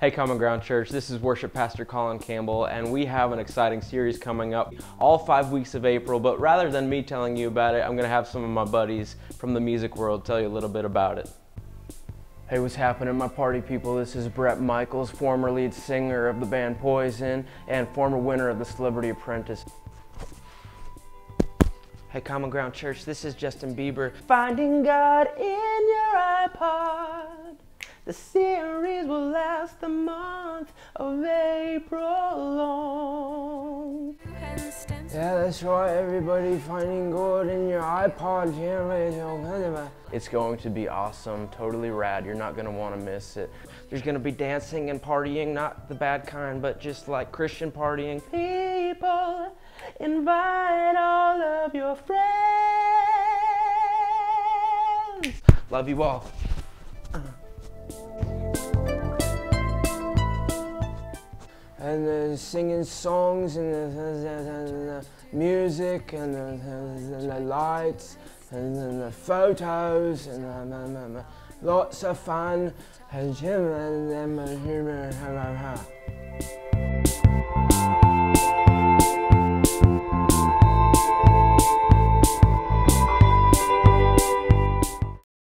Hey Common Ground Church, this is Worship Pastor Colin Campbell, and we have an exciting series coming up all five weeks of April. But rather than me telling you about it, I'm going to have some of my buddies from the music world tell you a little bit about it. Hey, what's happening, my party people? This is Brett Michaels, former lead singer of the band Poison and former winner of the Celebrity Apprentice. Hey, Common Ground Church, this is Justin Bieber. Finding God in your iPod. The series will last the month of April long. Yeah, that's right, everybody. Finding gold in your iPod. It's going to be awesome, totally rad. You're not going to want to miss it. There's going to be dancing and partying, not the bad kind, but just like Christian partying. People, invite all of your friends. Love you all. Uh-huh. And uh, singing songs and the, music and the, lights and the photos and lots of fun. And